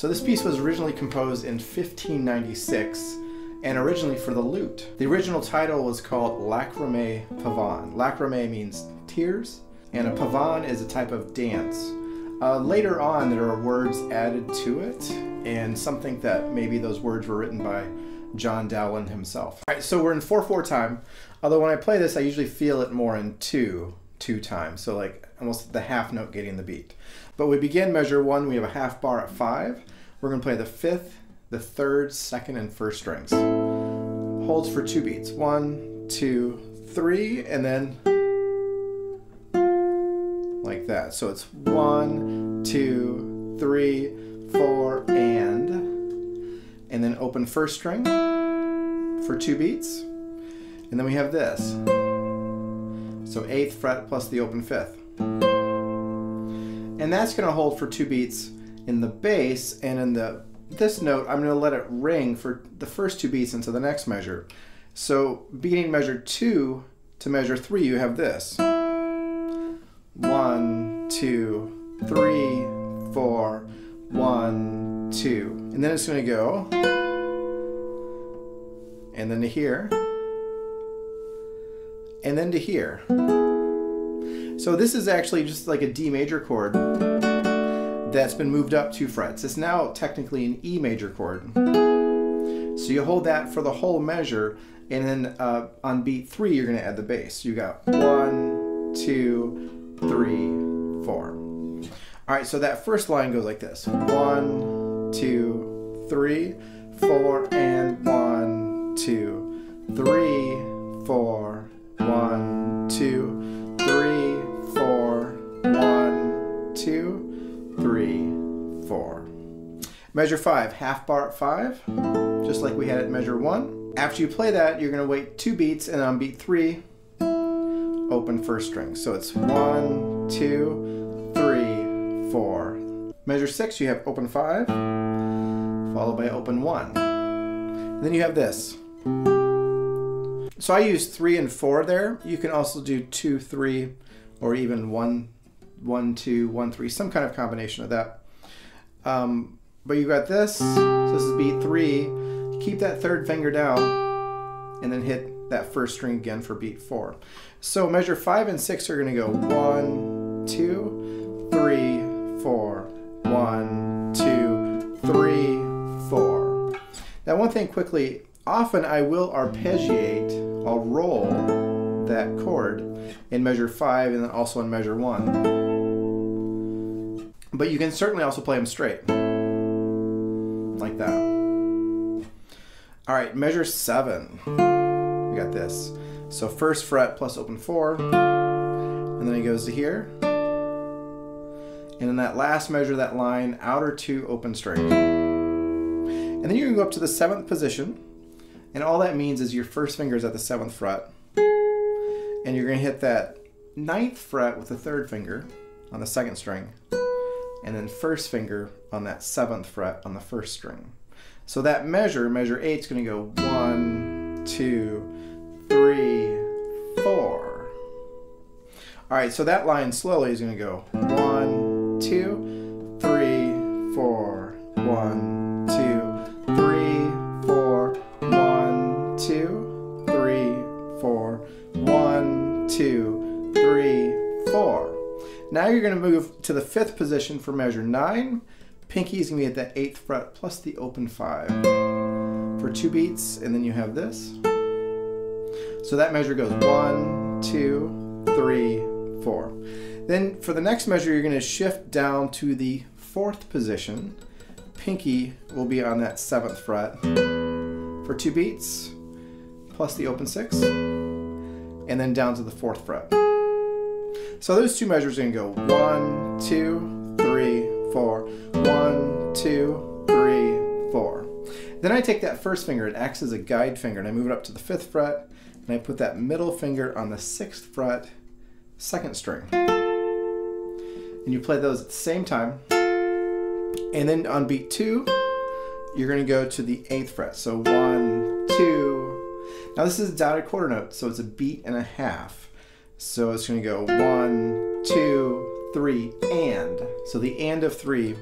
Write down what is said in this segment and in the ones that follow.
So this piece was originally composed in 1596 and originally for the lute. The original title was called Lachrimae Pavane. Lachrimae means tears, and a pavane is a type of dance. Uh, later on, there are words added to it, and something that maybe those words were written by John Dowland himself. All right, so we're in 4-4 time, although when I play this, I usually feel it more in 2, 2 time, so like almost the half note getting the beat. But we begin measure 1, we have a half bar at 5. We're going to play the 5th, the 3rd, 2nd, and 1st strings. Holds for 2 beats. one, two, three, and then like that. So it's 1, 2, 3, 4, and and then open first string for two beats. And then we have this. So eighth fret plus the open fifth. And that's going to hold for two beats in the bass and in the this note I'm going to let it ring for the first two beats into the next measure. So beginning measure 2 to measure 3 you have this. One, two, three, four, one, two. And then it's going to go and then to here and then to here. So this is actually just like a D major chord that's been moved up two frets. It's now technically an E major chord. So you hold that for the whole measure, and then uh, on beat three, you're gonna add the bass. You got one, two, three, four. All right, so that first line goes like this. One, two, three, four, and one, two, three, four, one, two, two, three, four. Measure five, half bar at five, just like we had at measure one. After you play that, you're gonna wait two beats, and on beat three, open first string. So it's one, two, three, four. Measure six, you have open five, followed by open one. And then you have this. So I use three and four there. You can also do two, three, or even one, one, two, one, three, some kind of combination of that. Um, but you got this. So this is beat three. Keep that third finger down, and then hit that first string again for beat four. So measure five and six are going to go one, two, three, four, one, two, three, four. Now, one thing quickly. Often I will arpeggiate. I'll roll that chord in measure five and then also in measure one. But you can certainly also play them straight, like that. All right, measure seven. We got this. So first fret plus open four, and then it goes to here. And in that last measure, that line, outer two open strings. And then you can go up to the seventh position, and all that means is your first finger is at the seventh fret, and you're gonna hit that ninth fret with the third finger on the second string, and then first finger on that seventh fret on the first string. So that measure, measure eight, is going to go one, two, three, four. All right, so that line slowly is going to go one, two, you're going to move to the fifth position for measure nine. Pinky is going to be at the eighth fret plus the open five for two beats, and then you have this. So that measure goes one, two, three, four. Then for the next measure, you're going to shift down to the fourth position. Pinky will be on that seventh fret for two beats plus the open six, and then down to the fourth fret. So those two measures are to go one, two, three, four, one, two, three, four. Then I take that first finger, it acts as a guide finger, and I move it up to the fifth fret, and I put that middle finger on the sixth fret, second string. And you play those at the same time. And then on beat two, you're going to go to the eighth fret. So one, two. Now this is a dotted quarter note, so it's a beat and a half. So it's going to go one, two, three, and. So the and of three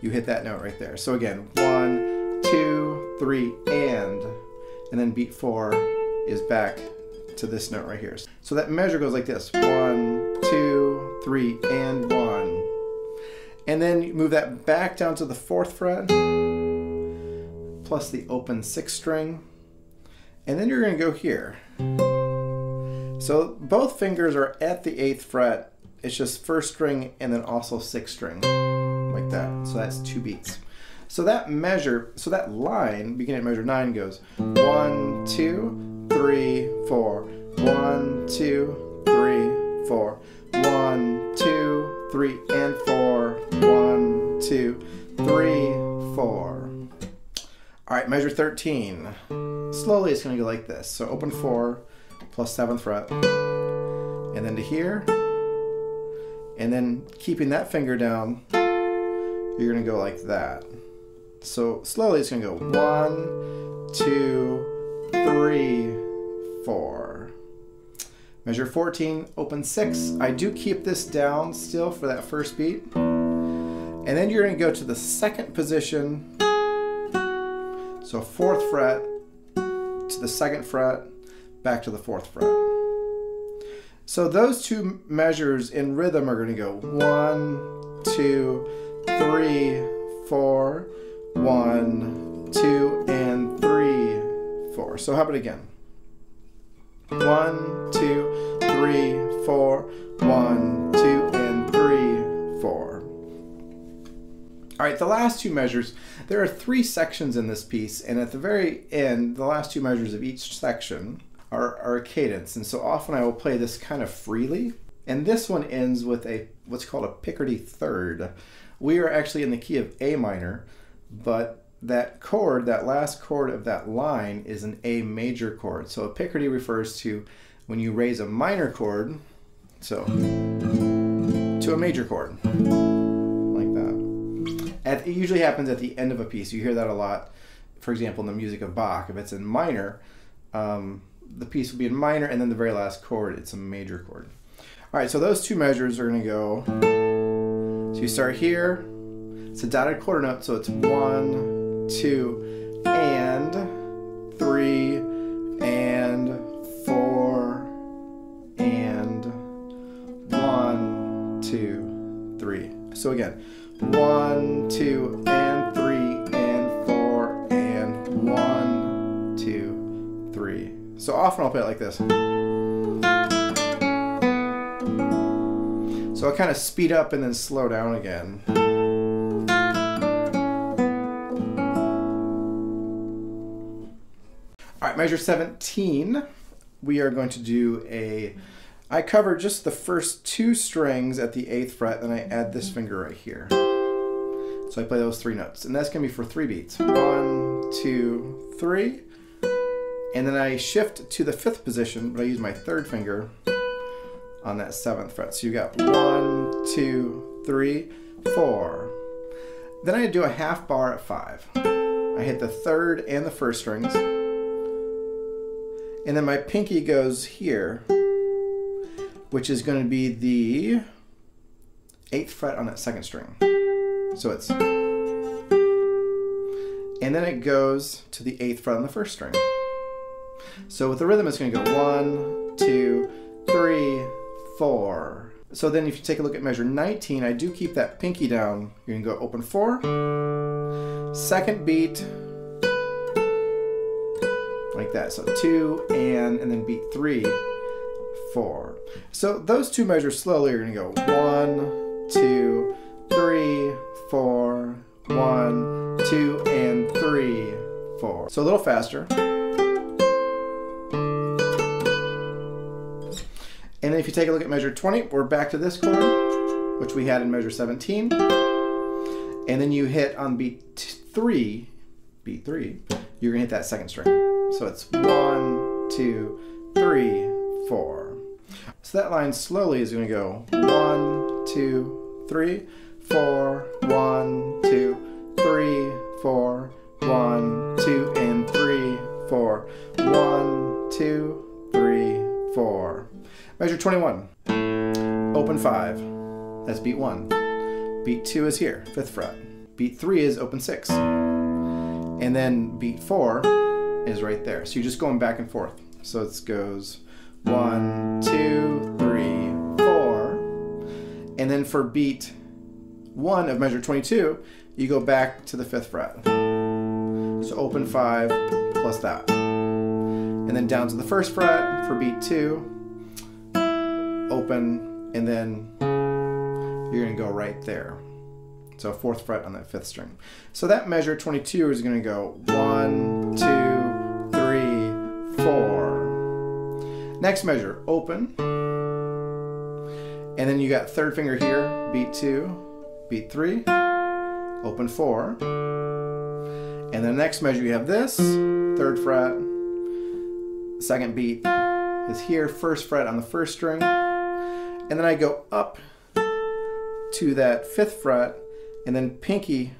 you hit that note right there. So again, one, two, three, and, and then beat four is back to this note right here. So that measure goes like this. One, two, three, and one. And then you move that back down to the fourth fret, plus the open sixth string. And then you're gonna go here. So both fingers are at the eighth fret. It's just first string and then also sixth string, like that. So that's two beats. So that measure, so that line, beginning at measure nine goes one, two, three, four, one, two, three, four, one, two, three, and four, one, two, three, four. All right, measure 13. Slowly it's gonna go like this. So open four, plus seventh fret, and then to here, and then keeping that finger down, you're gonna go like that. So slowly it's gonna go one, two, three, four. Measure 14, open six. I do keep this down still for that first beat. And then you're gonna go to the second position. So fourth fret to the second fret, back to the fourth fret. So those two measures in rhythm are going to go one, two, three, four, one, two, and three, four. So how about again? One, two, three, four, one, two, and three, four. All right, the last two measures, there are three sections in this piece, and at the very end, the last two measures of each section are a cadence. And so often I will play this kind of freely. And this one ends with a what's called a Picardy third. We are actually in the key of A minor, but that chord, that last chord of that line is an A major chord. So a Picardy refers to when you raise a minor chord, so to a major chord, like that. At, it usually happens at the end of a piece. You hear that a lot, for example, in the music of Bach. If it's in minor, um, the piece will be in minor, and then the very last chord, it's a major chord. All right, so those two measures are gonna go, so you start here, it's a dotted quarter note, so it's one, two, and three, and four, and one, two, three. So again, one, two, and So often I'll play it like this. So I kind of speed up and then slow down again. All right, measure 17. We are going to do a, I cover just the first two strings at the eighth fret, then I add this finger right here. So I play those three notes, and that's gonna be for three beats. One, two, three. And then I shift to the fifth position, but I use my third finger on that seventh fret. So you got one, two, three, four. Then I do a half bar at five. I hit the third and the first strings. And then my pinky goes here, which is going to be the eighth fret on that second string. So it's, and then it goes to the eighth fret on the first string. So with the rhythm, it's going to go one, two, three, four. So then if you take a look at measure 19, I do keep that pinky down. You're going to go open four, second beat, like that. So two and and then beat three, four. So those two measures slowly are gonna go one, two, three, four, one, two, and three, four. So a little faster. And if you take a look at measure 20, we're back to this chord, which we had in measure 17. And then you hit on beat three, beat three, you're gonna hit that second string. So it's one, two, three, four. So that line slowly is gonna go one, two, three, four, one, two, three, four, one, Measure 21. Open five. That's beat one. Beat two is here, fifth fret. beat three is open six. And then beat four is right there. So you're just going back and forth. So it goes one, two, three, four. And then for beat one of measure 22, you go back to the fifth fret. So open five plus that. And then down to the first fret for beat two, open, and then you're gonna go right there. So fourth fret on that fifth string. So that measure 22 is gonna go one, two, three, four. Next measure, open. And then you got third finger here, beat two, beat three, open four. And the next measure you have this, third fret, second beat is here, first fret on the first string. And then I go up to that fifth fret, and then pinky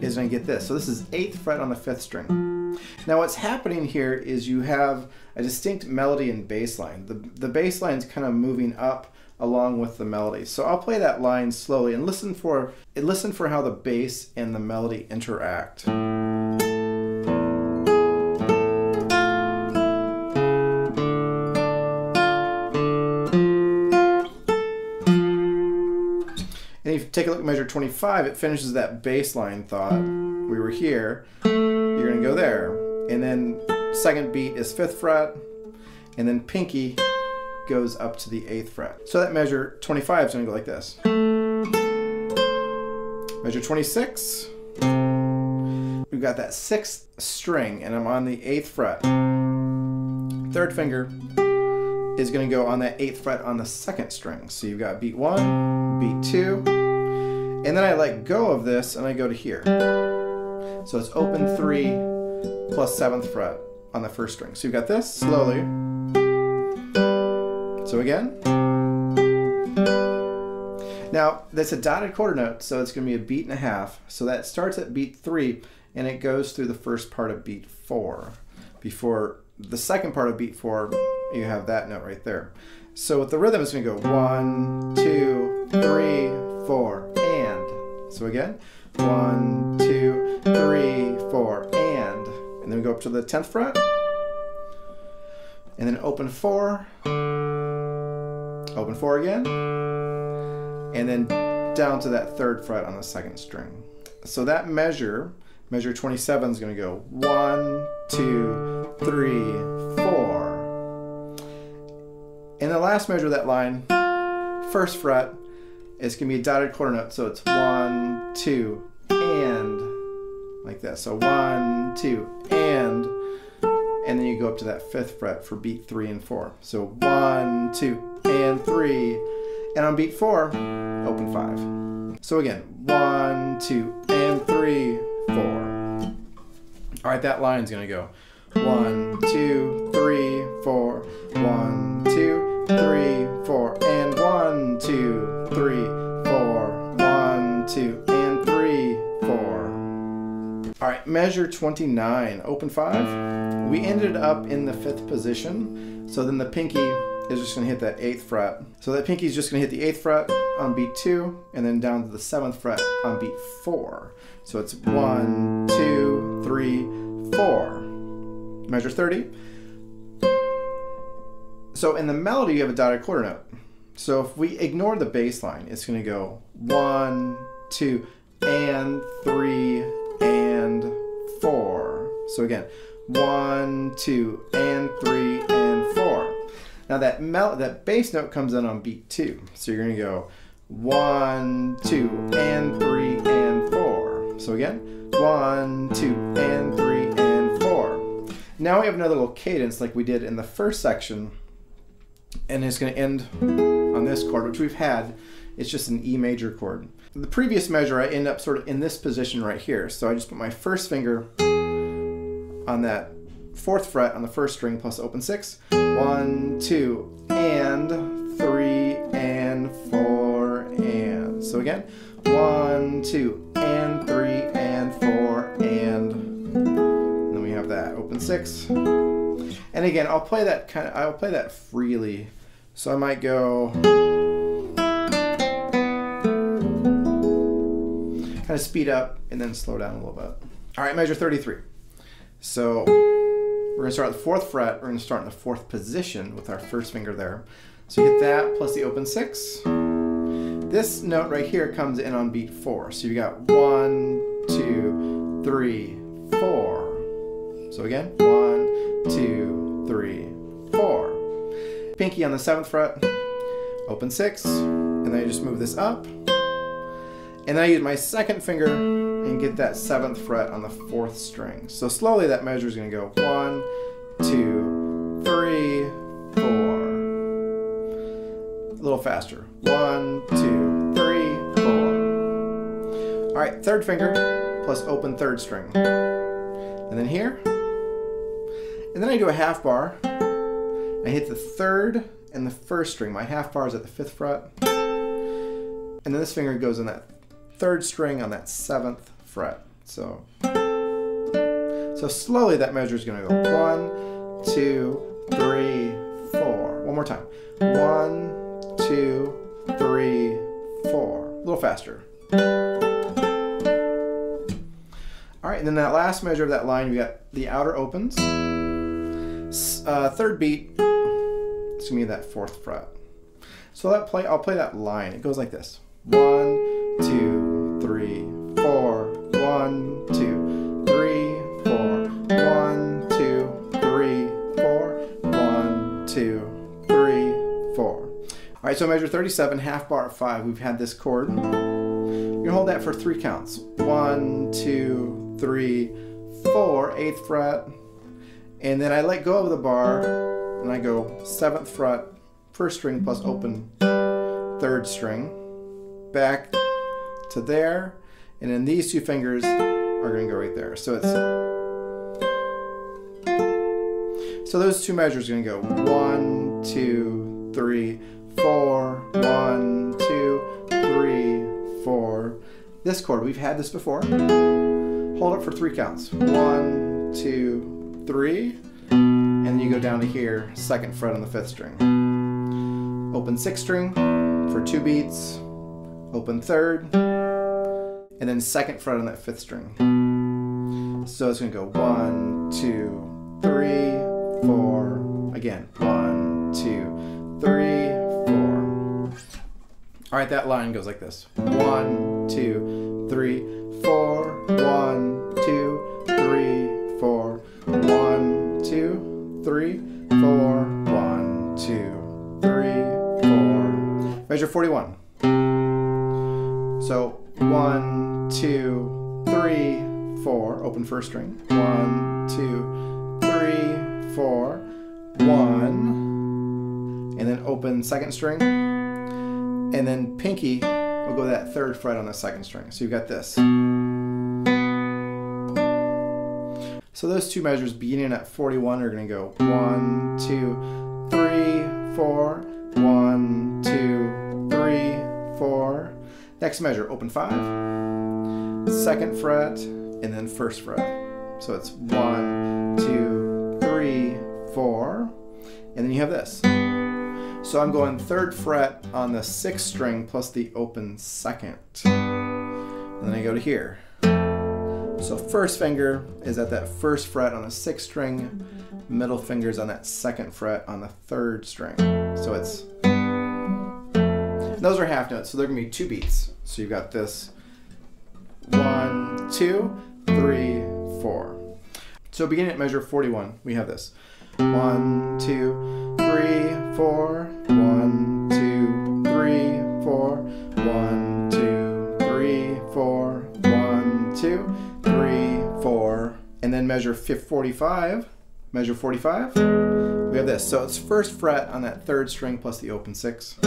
is going to get this. So this is eighth fret on the fifth string. Now what's happening here is you have a distinct melody and bass line. The, the bass is kind of moving up along with the melody. So I'll play that line slowly and listen for listen for how the bass and the melody interact. You take a look at measure 25, it finishes that baseline thought. We were here, you're gonna go there. And then second beat is fifth fret, and then pinky goes up to the eighth fret. So that measure 25 is gonna go like this. Measure 26, we've got that sixth string, and I'm on the eighth fret. Third finger is going to go on that eighth fret on the second string. So you've got beat one, beat two, and then I let go of this and I go to here. So it's open three plus seventh fret on the first string. So you've got this slowly. So again. Now that's a dotted quarter note, so it's going to be a beat and a half. So that starts at beat three and it goes through the first part of beat four before the second part of beat four you have that note right there. So with the rhythm, it's to go one, two, three, four. So again, one, two, three, four, and. And then we go up to the 10th fret. And then open four, open four again, and then down to that third fret on the second string. So that measure, measure 27 is going to go one, two, three, four. In the last measure of that line, first fret is going to be a dotted quarter note. So it's one, two, and like that. So one, two, and, and then you go up to that fifth fret for beat three and four. So one, two, and three, and on beat four, open five. So again, one, two, and three, four. All right, that line's to go one, two, three, four, one, two, three, four, and one, two, three, All right, measure 29, open five. We ended up in the fifth position, so then the pinky is just gonna hit that eighth fret. So that pinky is just gonna hit the eighth fret on beat two, and then down to the seventh fret on beat four. So it's one, two, three, four. Measure 30. So in the melody, you have a dotted quarter note. So if we ignore the bass line, it's going to go one, two, and three, and four. So again, one, two, and three, and four. Now that mel that bass note comes in on beat two. So you're to go one, two, and three, and four. So again, one, two, and three, and four. Now we have another little cadence like we did in the first section and it's going to end on this chord, which we've had. It's just an E major chord. The previous measure, I end up sort of in this position right here. So I just put my first finger on that fourth fret on the first string plus open six. One, two, and three, and four, and. So again, one, two, and three, and four, and. and then we have that open six. And again, I'll play that kind of, I'll play that freely. So I might go. Kind of speed up and then slow down a little bit. All right, measure 33. So we're to start at the fourth fret. We're to start in the fourth position with our first finger there. So you get that plus the open six. This note right here comes in on beat four. So you got one, two, three, four. So again, one, two, three, four. Pinky on the seventh fret, open six, and then you just move this up. And I use my second finger and get that seventh fret on the fourth string. So slowly that measure is going to go one, two, three, four. A little faster. One, two, three, four. All right, third finger plus open third string. And then here. And then I do a half bar. I hit the third and the first string. My half bar is at the fifth fret. And then this finger goes in that third string on that seventh fret. So, so slowly that measure is going to go one, two, three, four. One more time. One, two, three, four. A little faster. All right, and then that last measure of that line, we got the outer opens. Uh, third beat, it's gonna be that fourth fret. So that play, I'll play that line. It goes like this: one, two. One, two, three, four. One, two, three, four. One, two, three, four. All right, so measure 37, half bar at five. We've had this chord. Gonna hold that for three counts. One, two, three, four, eighth fret. And then I let go of the bar and I go seventh fret, first string plus open third string, back to there, and then these two fingers are going to go right there. So it's so those two measures are going to go one, two, three, four, one, two, three, four. This chord, we've had this before. Hold it for three counts. One, two, three, and then you go down to here, second fret on the fifth string. Open sixth string for two beats, open third, and then second fret on that fifth string. So it's gonna go one, two, three, four. Again, one, two, three, four. All right, that line goes like this: one, two, three, four. One, two, three, four. One, two, three, four. One, two, three, four. Measure 41. So one, two, three, four. Open first string. One, two, three, four. One. And then open second string. And then pinky will go that third fret on the second string. So you've got this. So those two measures beginning at 41 are going to go one, two, three, four, Next measure, open five, second fret, and then first fret. So it's one, two, three, four, and then you have this. So I'm going third fret on the sixth string plus the open second. And then I go to here. So first finger is at that first fret on the sixth string, mm-hmm. middle finger's on that second fret on the third string. So it's those are half notes, so they're gonna be two beats. So you've got this one, two, three, four. So beginning at measure 41, we have this. One, two, three, four. One, two, three, four. One, two, three, four. One, two, three, four. And then measure 45. Measure 45. We have this. So it's first fret on that third string plus the open six.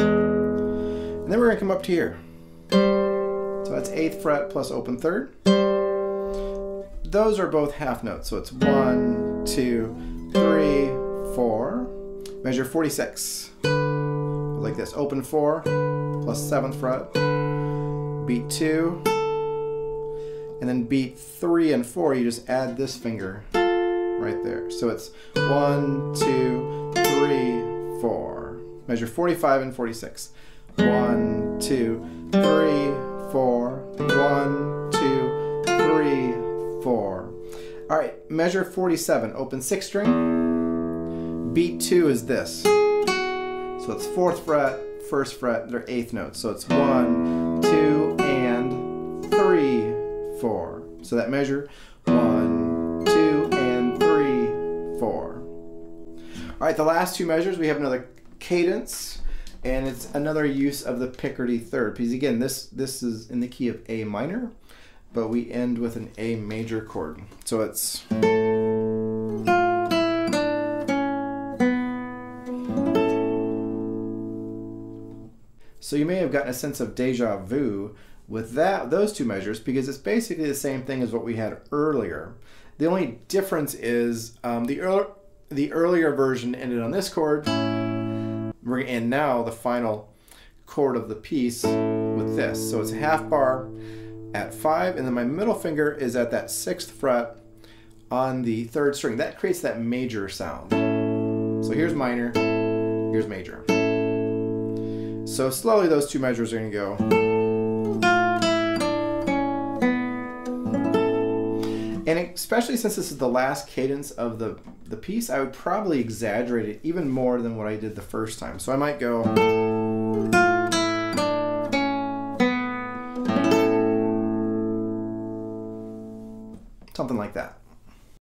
And then we're gonna come up to here. So that's eighth fret plus open third. Those are both half notes. So it's one, two, three, four. Measure 46. Like this. Open four plus seventh fret. Beat two. And then beat three and four, you just add this finger right there. So it's one, two, three, four. Measure 45 and 46. One, two, three, four. One, two, All right, measure 47, open sixth string. Beat two is this. So it's fourth fret, first fret, they're eighth notes. So it's one, two, and three, four. So that measure, one, two, and three, four. All right, the last two measures, we have another cadence, and it's another use of the Picardy third. Because again, this, this is in the key of A minor, but we end with an A major chord. So it's... So you may have gotten a sense of deja vu with that those two measures because it's basically the same thing as what we had earlier. The only difference is um, the earlier the earlier version ended on this chord. We're gonna now the final chord of the piece with this. So it's a half bar at five, and then my middle finger is at that sixth fret on the third string. That creates that major sound. So here's minor, here's major. So slowly those two measures are going to go. Especially since this is the last cadence of the, the piece, I would probably exaggerate it even more than what I did the first time. So I might go... Something like that.